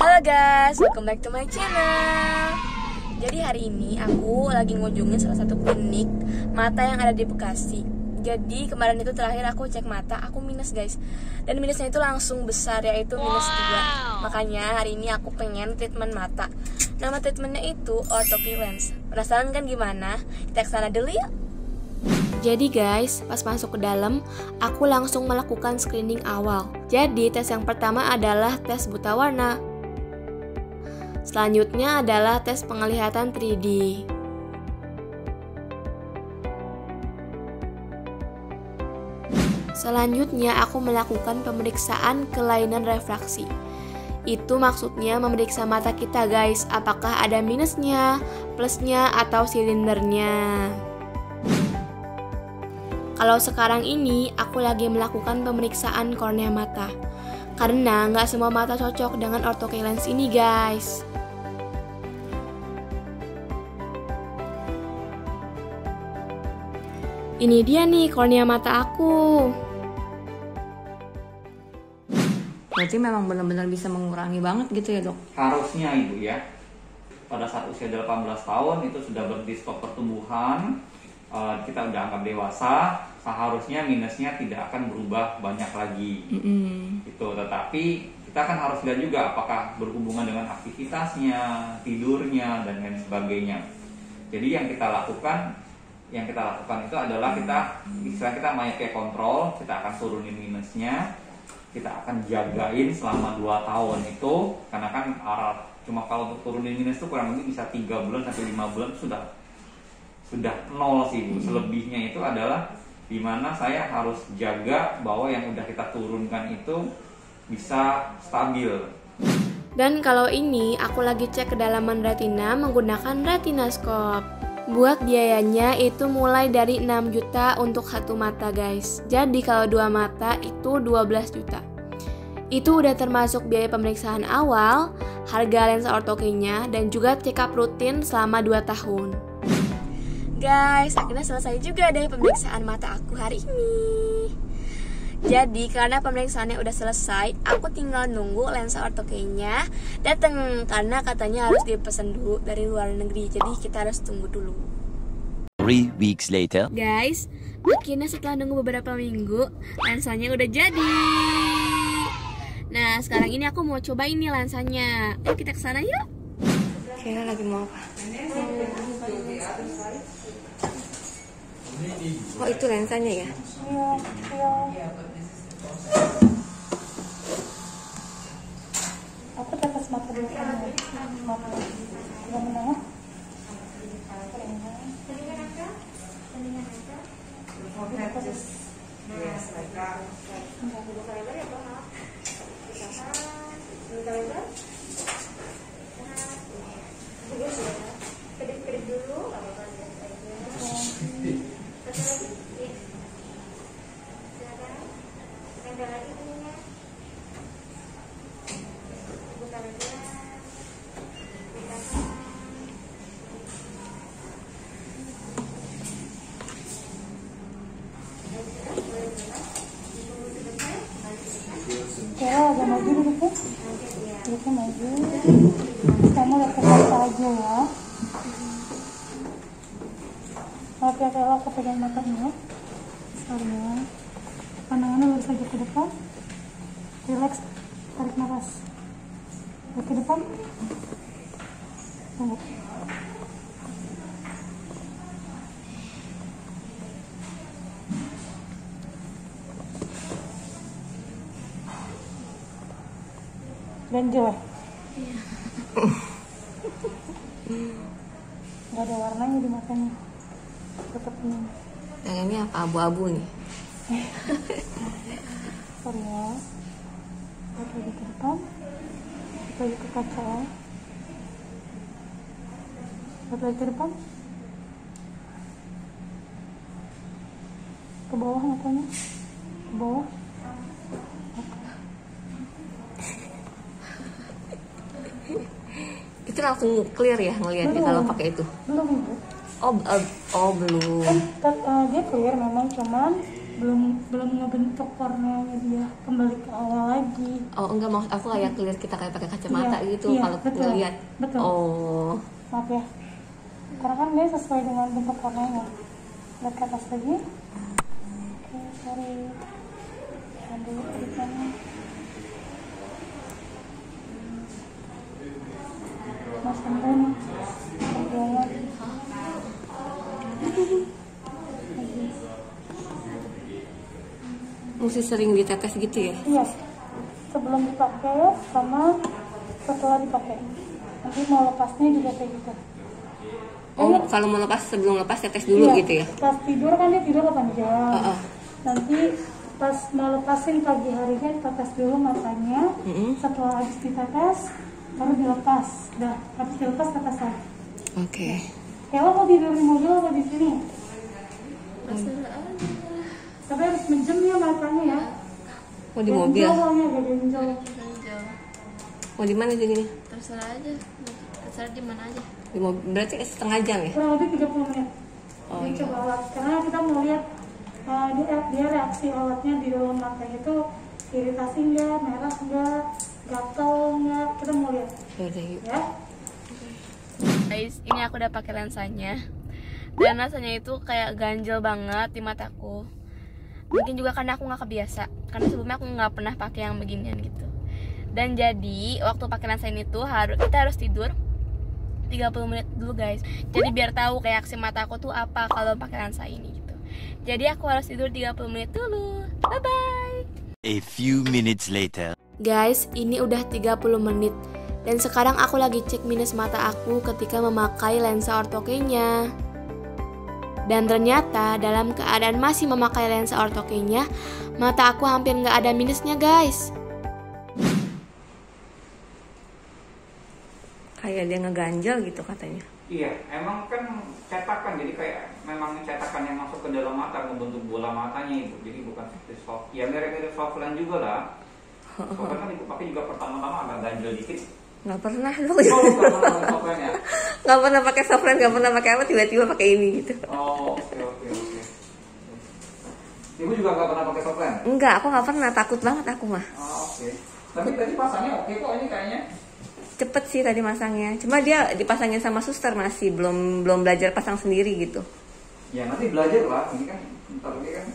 Halo guys, welcome back to my channel. Jadi hari ini aku lagi ngunjungin salah satu klinik mata yang ada di Bekasi. Jadi kemarin itu terakhir aku cek mata, aku minus guys. Dan minusnya itu langsung besar yaitu minus 2 Makanya hari ini aku pengen treatment mata. Nama treatmentnya itu orthoke lens Penasaran kan gimana? Kita ke sana dulu yuk. Jadi guys, pas masuk ke dalam, aku langsung melakukan screening awal. Jadi tes yang pertama adalah tes buta warna. Selanjutnya adalah tes penglihatan 3D. Selanjutnya aku melakukan pemeriksaan kelainan refraksi. Itu maksudnya memeriksa mata kita guys, apakah ada minusnya, plusnya, atau silindernya. Kalau sekarang ini aku lagi melakukan pemeriksaan kornea mata. Karena nggak semua mata cocok dengan orthoke lens ini guys. Ini dia nih kornea mata aku. Berarti memang benar-benar bisa mengurangi banget gitu ya dok? Harusnya ibu ya. Pada saat usia 18 tahun itu sudah berhenti stop pertumbuhan, eh, kita udah anggap dewasa, seharusnya minusnya tidak akan berubah banyak lagi. Mm-mm. Gitu. Tetapi kita kan harus lihat juga apakah berhubungan dengan aktivitasnya, tidurnya dan lain sebagainya. Jadi yang kita lakukan yang kita lakukan itu adalah kita istilah kita myopia control, kita akan turunin minusnya, kita akan jagain selama 2 tahun itu karena kan arah cuma kalau untuk turunin minus itu kurang lebih bisa tiga bulan sampai lima bulan sudah sudah nol sih bu. Selebihnya itu adalah di mana saya harus jaga bahwa yang udah kita turunkan itu bisa stabil. Dan kalau ini aku lagi cek kedalaman retina menggunakan retinoskop. Buat biayanya itu mulai dari 6 juta untuk satu mata guys. Jadi kalau dua mata itu 12 juta. Itu udah termasuk biaya pemeriksaan awal, harga lensa ortokenya, dan juga check up rutin selama 2 tahun. Guys, akhirnya selesai juga deh pemeriksaan mata aku hari ini. Jadi karena pemeriksaannya udah selesai, aku tinggal nunggu lensa ortokenya datang karena katanya harus dipesan dulu dari luar negeri. Jadi kita harus tunggu dulu. Three weeks later. Guys, akhirnya setelah nunggu beberapa minggu, lensanya udah jadi. Nah, sekarang ini aku mau coba ini lensanya. Ayo kita ke sana yuk. Kira lagi mau apa? Oh itu lensanya ya? Aku tetes mata dulu kan mata yang menengah Kira agak maju dulu kan? Duduknya maju Kamu ke mata aja ya. Oke, oke, aku pegang matanya Sekarang Pandangannya lurus aja ke depan. Relax Tarik nafas. Ke depan. Tunggu. Ganjel ya? Gak ada warnanya di matanya. Tetap ini. Yang ini apa? Abu-abu nih. Sorry ya. Tarik lagi ke depan. Tarik lagi ke kaca Tarik lagi ke depan. Ke bawah matanya. Ke bawah Itu langsung clear ya ngelihatnya kalau pakai itu. Belum Oh, eh, oh belum. eh, dia clear memang cuman belum belum ngebentuk korneanya dia kembali ke awal lagi Oh enggak maksud aku kayak lihat kita kayak pakai kacamata Iya, gitu iya, kalau betul, ngeliat. betul. Oh. maaf ya karena kan dia sesuai dengan bentuk korneanya lihat ke atas lagi oke sorry aduh ikannya Mesti sering ditetes gitu ya? iya sebelum dipakai sama setelah dipakai nanti mau lepasnya juga kayak gitu Oh, kalau mau lepas sebelum lepas tetes dulu Iya, gitu ya? Pas tidur kan dia tidur 8 jam. Heeh. Nanti pas mau lepasin pagi harinya tetes dulu matanya. Mm-mm. Setelah habis ditetes baru dilepas. Dah, habis dilepas tetes lagi. Oke. Ya lo mau tidur di mobil atau di sini? Tapi harus menjem ya matanya ya. Oh di mobil? Soalnya. Ganjel. Oh di mana jadinya? Terserah aja. Terserah di mana aja. Di mobil. Berarti setengah jam ya? Kurang lebih 30 menit. Oh, Ini iya. coba alat. Karena kita mau lihat uh, dia, dia reaksi alatnya di dalam matanya itu iritasi enggak, merah enggak, Kita mau lihat Yaudah yuk. ya. Guys, ini aku udah pakai lensanya. Dan rasanya itu kayak ganjel banget di mataku. Mungkin juga karena aku nggak kebiasa. Karena sebelumnya aku nggak pernah pakai yang beginian gitu. Dan jadi waktu pakai lensa ini tuh harus kita harus tidur 30 menit dulu guys. Jadi biar tahu reaksi mata aku tuh apa kalau pakai lensa ini gitu. Jadi aku harus tidur 30 menit dulu. Bye bye. A few minutes later. Guys, ini udah 30 menit dan sekarang aku lagi cek minus mata aku ketika memakai lensa ortokenya. Dan ternyata dalam keadaan masih memakai lensa ortokenya, mata aku hampir nggak ada minusnya guys. Kayak dia ngeganjel gitu katanya. Iya, emang kan cetakan jadi kayak memang cetakan yang masuk ke dalam mata membentuk bola matanya itu. Jadi bukan seperti soft. Ya mirip-mirip soft lens juga lah. Lens kan ibu pakai juga pertama-tama agak ganjel dikit. Nggak pernah lu. Oh, bukan soft lens ya. Nggak pernah pakai nggak pernah pakai apa, tiba-tiba pakai ini gitu. Oh, oke oke oke. Ibu juga nggak pernah pakai soft lens? Enggak, aku nggak pernah. Takut banget aku mah. Oh, oke. Tapi tadi pasangnya oke kok ini kayaknya. Cepet sih tadi masangnya. Cuma dia dipasangin sama suster masih belum belum belajar pasang sendiri gitu. Ya nanti belajar lah. Ini kan ntar lagi kan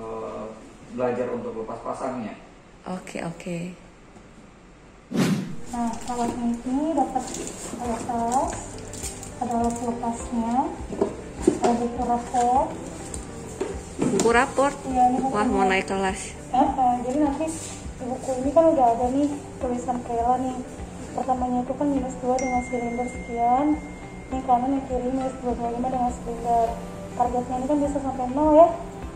eh, belajar untuk lepas pasangnya. Oke oke. Nah, alatnya ini dapat alat tas, ada alat lepasnya, ada buku rapor. Buku raport. Iya, ini buku Wah mau naik kelas. Eh, eh, jadi nanti di buku ini kan udah ada nih tulisan Kayla nih. Pertamanya itu kan minus 2 dengan silinder sekian. Ini kanan yang kiri minus 225 dengan silinder. Targetnya ini kan bisa sampai 0 ya.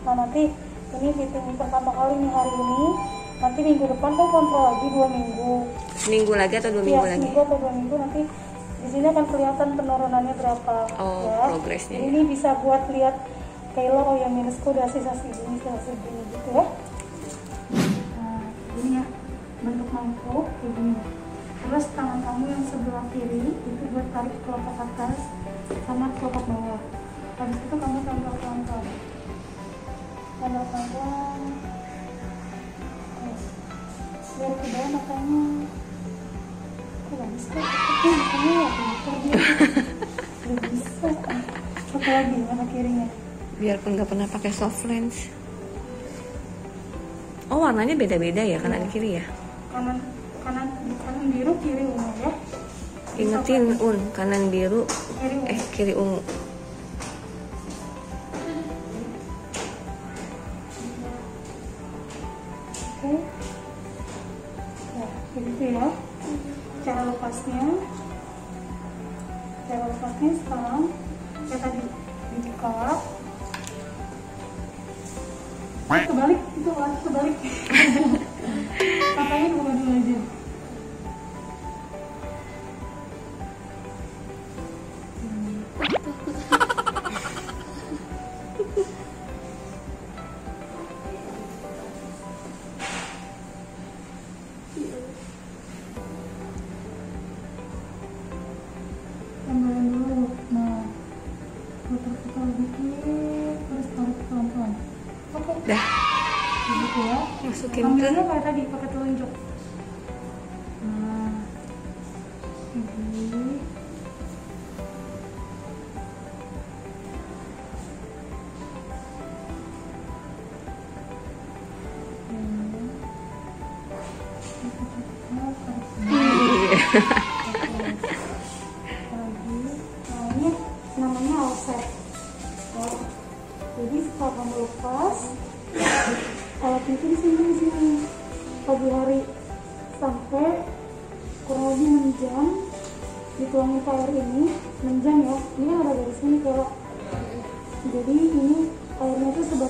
Nah nanti ini fitting pertama kali nih hari ini. Nanti minggu depan kan kontrol lagi 2 minggu. Seminggu lagi atau dua Iya, minggu lagi? seminggu atau dua minggu nanti di sini akan kelihatan penurunannya berapa. Oh, ya. progresnya Ini bisa buat lihat Kayla oh yang minusku udah sisa segini, sisa segini gitu ya. Nah, ini ya bentuk mangkuk kayak gini. Terus tangan kamu yang sebelah kiri itu buat tarik kelopak atas sama kelopak bawah. Habis itu kamu tampil pelan-pelan. Tampil pelan-pelan. Biar ke bawah matanya. Kok gak bisa? Cepetnya matanya ya pintar dia. Gak bisa. Satu lagi mana kirinya. Biarpun nggak pernah pakai soft lens. Oh warnanya beda-beda ya kanan kiri ya? Kanan kanan kanan biru kiri ungu ya. Ingetin un kanan biru Kiri ungu. eh kiri ungu. Eh, Kebalik itu lagi kebalik. Katanya dulu ya Masukin ambilnya kayak tadi pakai telunjuk. Nah ini lagi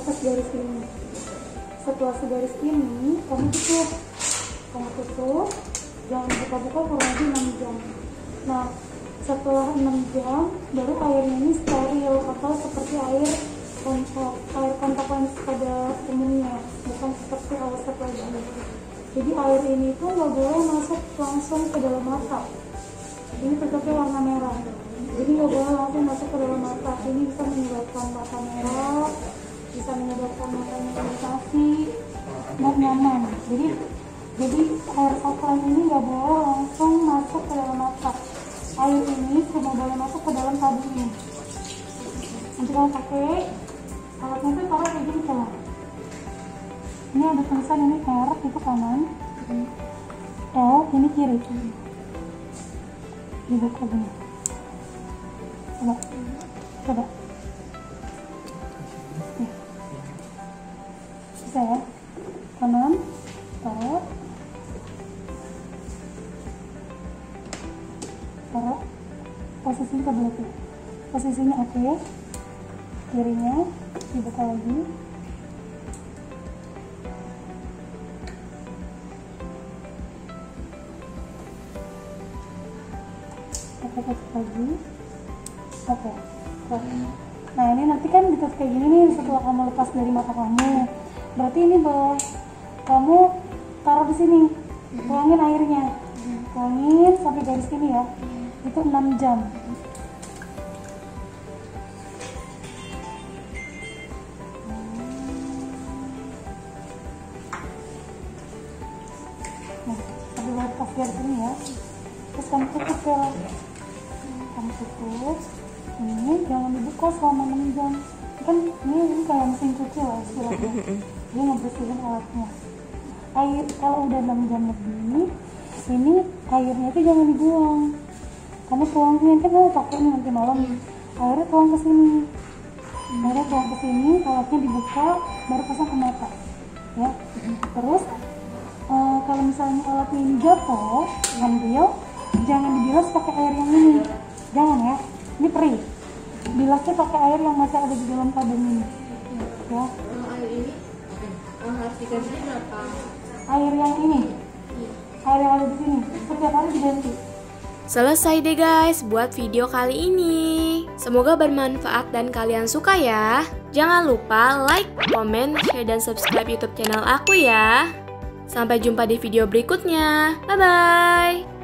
sebatas garis ini setelah segaris ini kamu tutup. Kamu tutup. Jangan buka-buka kurang lebih 6 jam. Nah setelah 6 jam baru airnya ini steril atau seperti air kontak air kontak lens pada umumnya bukan seperti air lagi jadi air ini tuh nggak boleh masuk langsung ke dalam mata. Ini tetapnya warna merah. Jadi nggak boleh langsung masuk ke dalam mata. Ini bisa menyebabkan mata merah bisa menyebabkan matanya iritasi dan nyaman. Jadi jadi air offline ini nggak boleh langsung masuk ke dalam mata air ini cuma boleh masuk ke dalam tabungnya. Nanti kalau pakai alatnya itu taruh kayak gini coba. Ini ada tulisan ini R itu kanan. L ini kiri. Dibuka gini coba. Coba bisa ya kanan taruh. Taruh. Posisinya ke belakang. Posisinya oke. Kirinya dibuka lagi. Oke tutup lagi. Oke. Oke. nah ini nanti kan ditutup kayak gini nih setelah kamu lepas dari mata kamu berarti ini boleh kamu taruh di sini. Tuangin airnya. Tuangin sampai garis sini ya. Itu 6 jam. Nah, sampai lepas garis sini ya. Terus kamu tutup ya. Kamu tutup. Ini jangan dibuka selama 6 jam. Kan ini, ini kayak mesin cuci lah istilahnya dia ngebersihin alatnya. Air kalau udah 6 jam lebih ini airnya itu jangan dibuang. Kamu tuangin kan kamu pakai nih nanti malam. Airnya tuang ke sini. Airnya tuang ke sini alatnya dibuka baru pasang ke mata. Ya. Terus eh, kalau misalnya alatnya ini jatuh ambil jangan dibilas pakai air yang ini. Jangan ya ini perih. Bilasnya pakai air yang masih ada di dalam tabung ini. Ya air yang ini air yang ada di sini setiap hari diganti Selesai deh guys buat video kali ini. Semoga bermanfaat dan kalian suka ya. Jangan lupa like, komen, share, dan subscribe YouTube channel aku ya. Sampai jumpa di video berikutnya. Bye bye.